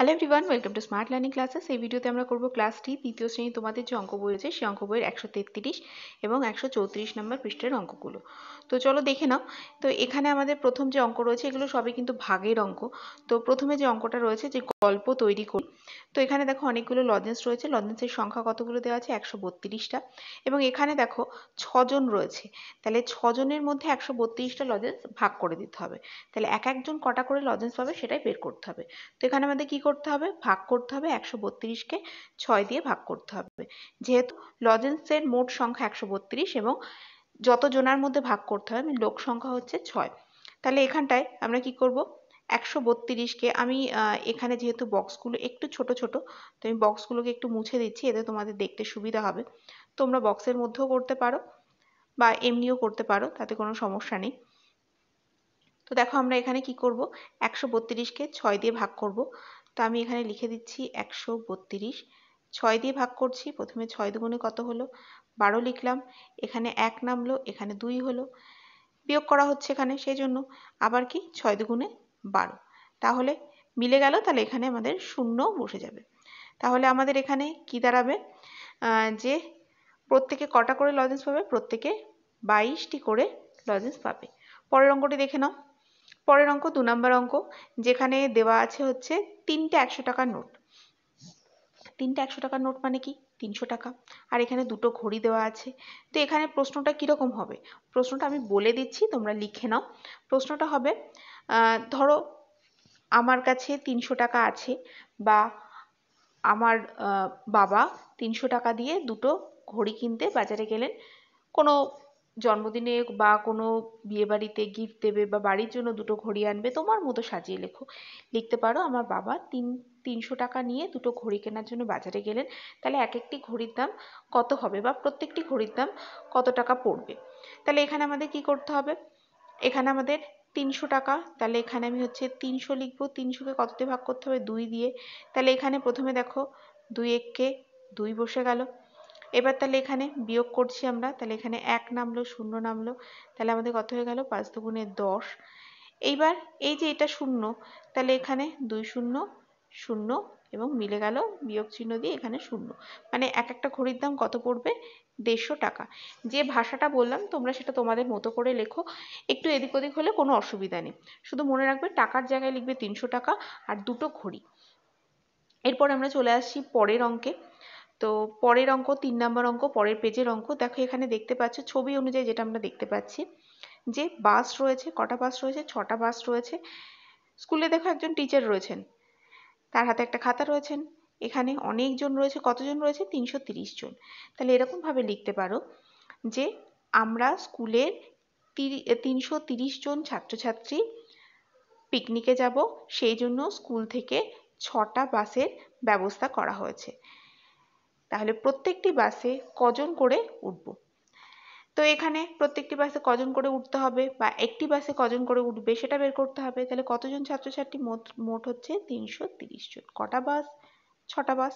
Hello everyone welcome to smart learning classes এই ভিডিওতে আমরা করব ক্লাস টি তৃতীয় শ্রেণি তোমাদের যে অঙ্ক বই আছে সেই অঙ্ক বইয়ের একশো তেত্রিশ এবং একশো চৌত্রিশ নম্বর পৃষ্ঠের অঙ্কগুলো। তো চলো দেখে নাও। তো এখানে আমাদের প্রথম যে অঙ্ক রয়েছে, এগুলো সবই কিন্তু ভাগের অঙ্ক। তো প্রথমে যে অঙ্কটা রয়েছে, যে গল্প তৈরি করি তো এখানে দেখো অনেকগুলো লজেন্স রয়েছে। লজেন্সের সংখ্যা কতগুলো দেওয়া আছে? একশো বত্রিশটা। এবং এখানে দেখো ছজন রয়েছে। তাহলে ছজনের মধ্যে একশো বত্রিশটা লজেন্স ভাগ করে দিতে হবে। তাহলে এক একজন কটা করে লজেন্স পাবে সেটাই বের করতে হবে। তো এখানে আমাদের কি করতে হবে, ভাগ করতে হবে একশো বত্রিশকে ছয় দিয়ে ভাগ করতে হবে। যেহেতু লজেন্সের মোট সংখ্যা একশো বত্রিশ এবং যত জনার মধ্যে ভাগ করতে হবে, লোক সংখ্যা হচ্ছে ছয়। তাহলে এখানটায় আমরা কি করব? একশো বত্রিশকে আমি এখানে যেহেতু বক্সগুলো একটু ছোট ছোট, তো আমি বক্সগুলোকে একটু মুছে দিচ্ছি, এতে তোমাদের দেখতে সুবিধা হবে। তোমরা বক্সের মধ্যেও করতে পারো বা এমনিও করতে পারো, তাতে কোনো সমস্যা নেই। তো দেখো আমরা এখানে কি করব? একশো বত্রিশকে ছয় দিয়ে ভাগ করব। তো আমি এখানে লিখে দিচ্ছি একশো বত্রিশ। ছয় দিয়ে ভাগ করছি, প্রথমে ছয় দুগুণে কত হলো? বারো লিখলাম, এখানে এক নামলো, এখানে দুই হলো। বিয়োগ করা হচ্ছে এখানে, সেই জন্য আবার কি? ছয় দুগুণে বারো। তাহলে মিলে গেল, তাহলে এখানে আমাদের শূন্য বসে যাবে। তাহলে আমাদের এখানে কি দাঁড়াবে? যে প্রত্যেকে কটা করে লজেন্স পাবে? প্রত্যেকে বাইশটি করে লজেন্স পাবে। পরের অঙ্কটি দেখে নাও। পরের অঙ্ক, দু নম্বর অঙ্ক, যেখানে দেওয়া আছে হচ্ছে তিনটে একশো টাকার নোট। তিনটে একশো টাকার নোট মানে কি? তিনশো টাকা। আর এখানে দুটো ঘড়ি দেওয়া আছে। তো এখানে প্রশ্নটা কীরকম হবে? প্রশ্নটা আমি বলে দিচ্ছি, তোমরা লিখে নাও। প্রশ্নটা হবে ধরো আমার কাছে তিনশো টাকা আছে বা আমার বাবা তিনশো টাকা দিয়ে দুটো ঘড়ি কিনতে বাজারে গেলেন। কোনো জন্মদিনে বা কোনো বিয়েবাড়িতে গিফট দেবে বা বাড়ির জন্য দুটো ঘড়ি আনবে, তোমার মতো সাজিয়ে লেখো। লিখতে পারো, আমার বাবা তিন, তিনশো টাকা নিয়ে দুটো ঘড়ি কেনার জন্য বাজারে গেলেন। তাহলে এক একটি ঘড়ির দাম কত হবে বা প্রত্যেকটি ঘড়ির দাম কত টাকা পড়বে? তাহলে এখানে আমাদের কি করতে হবে? এখানে আমাদের তিনশো টাকা, তাহলে এখানে আমি হচ্ছে তিনশো লিখব, তিনশোকে কততে ভাগ করতে হবে? দুই দিয়ে। তাহলে এখানে প্রথমে দেখো, দুই এককে দুই বসে গেল। এবার তাহলে এখানে বিয়োগ করছি আমরা, তাহলে এখানে এক নামলো, শূন্য নামলো, তাহলে আমাদের কত হয়ে গেল? পাঁচ দুগুণে দশ। এইবার এই যে এটা শূন্য, তাহলে এখানে দুই শূন্য শূন্য এবং মিলে গেল বিয়োগ চিহ্ন দিয়ে এখানে শূন্য। মানে এক একটা ঘড়ির দাম কত পড়বে? দেড়শো টাকা। যে ভাষাটা বললাম, তোমরা সেটা তোমাদের মতো করে লেখো। একটু এদিক ওদিক হলে কোনো অসুবিধা নেই। শুধু মনে রাখবে, টাকার জায়গায় লিখবে তিনশো টাকা আর দুটো ঘড়ি। এরপর আমরা চলে আসছি পরের অঙ্কে। তো পরের অঙ্ক, তিন নম্বর অঙ্ক, পরের পেজের অঙ্ক, দেখো এখানে দেখতে পাচ্ছ, ছবি অনুযায়ী যেটা আমরা দেখতে পাচ্ছি, যে বাস রয়েছে, কটা বাস রয়েছে, ছটা বাস রয়েছে স্কুলে দেখো একজন টিচার রয়েছেন, তার হাতে একটা খাতা রয়েছেন, এখানে অনেকজন রয়েছে, কতজন রয়েছে, তিনশো তিরিশ জন, তাহলে এরকমভাবে লিখতে পারো, যে আমরা স্কুলের তিনশো তিরিশ জন ছাত্রছাত্রী পিকনিকে যাব, সেই জন্য স্কুল থেকে ছটা বাসের ব্যবস্থা করা হয়েছে তাহলে প্রত্যেকটি বাসে কজন করে উঠব? তো এখানে প্রত্যেকটি বাসে কজন করে উঠতে হবে বা একটি বাসে কজন করে উঠবে সেটা বের করতে হবে। তাহলে কতজন ছাত্রছাত্রী? মোট মোট হচ্ছে তিনশো তিরিশ জন। কটা বাস? ছটা বাস।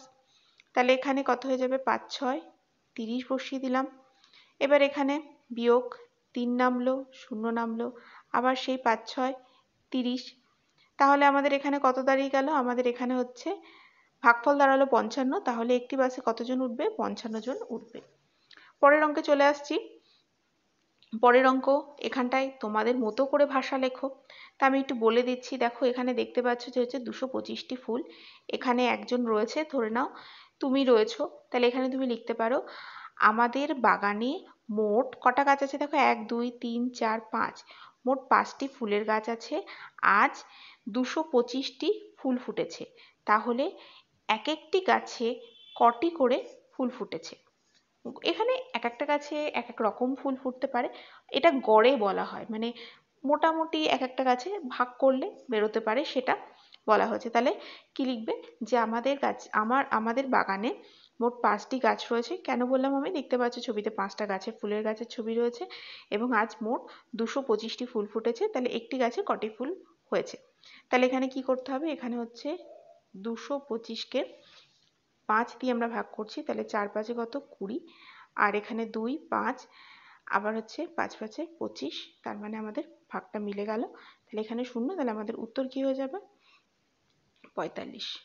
তাহলে এখানে কত হয়ে যাবে? পাঁচ, ছয়, তিরিশ বসিয়ে দিলাম। এবার এখানে বিয়োগ, তিন নামলো, শূন্য নামলো, আবার সেই পাঁচ, ছয়, তিরিশ। তাহলে আমাদের এখানে কত দাঁড়িয়ে গেল? আমাদের এখানে হচ্ছে ভাগফল দাঁড়াল পঞ্চান্ন, তাহলে একটি বাসে কতজন উঠবে? পঞ্চান্ন জন উঠবে। পরের অঙ্কে চলে আসছি। পরের অঙ্ক, এখানটায় তোমাদের মতো করে ভাষা লেখো। তা আমি একটু বলে দিচ্ছি, দেখো এখানে দেখতে পাচ্ছ যে হচ্ছে দুশো পঁচিশটি ফুল। এখানে একজন রয়েছে, ধরে নাও, তুমি রয়েছো। তাহলে এখানে তুমি লিখতে পারো, আমাদের বাগানে মোট কটা গাছ আছে? দেখো, এক, দুই, তিন, চার, পাঁচ। মোট পাঁচটি ফুলের গাছ আছে। আজ দুশো পঁচিশটি ফুল ফুটেছে। তাহলে এক একটি গাছে কটি করে ফুল ফুটেছে? এখানে এক একটা গাছে এক এক রকম ফুল ফুটতে পারে। এটা গড়ে বলা হয়। মানে মোটামুটি এক একটা গাছে ভাগ করলে বেরোতে পারে সেটা বলা হয়েছে। তাহলে কি লিখবে? যে আমাদের গাছ, আমার, আমাদের বাগানে মোট পাঁচটি গাছ রয়েছে। কেন বললাম আমি? দেখতে পাচ্ছি ছবিতে পাঁচটা গাছে ফুলের গাছের ছবি রয়েছে এবং আজ মোট দুশো পঁচিশটি ফুল ফুটেছে। তাহলে একটি গাছে কটি ফুল হয়েছে? তাহলে এখানে কি করতে হবে? এখানে হচ্ছে দুশো পঁচিশকে পাঁচ দিয়ে আমরা ভাগ করছি, তাহলে চার পাঁচে কত? কুড়ি। আর এখানে দুই, পাঁচ, আবার হচ্ছে পাঁচ পাঁচে পঁচিশ, তার মানে আমাদের ভাগটা মিলে গেল। তাহলে এখানে শূন্য, তাহলে আমাদের উত্তর কি হয়ে যাবে? পঁয়তাল্লিশ।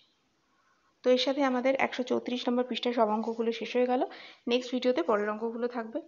তো এর সাথে আমাদের একশো চৌত্রিশ নম্বর পৃষ্ঠার সব অঙ্কগুলো শেষ হয়ে গেল। নেক্সট ভিডিওতে পরের অঙ্কগুলো থাকবে।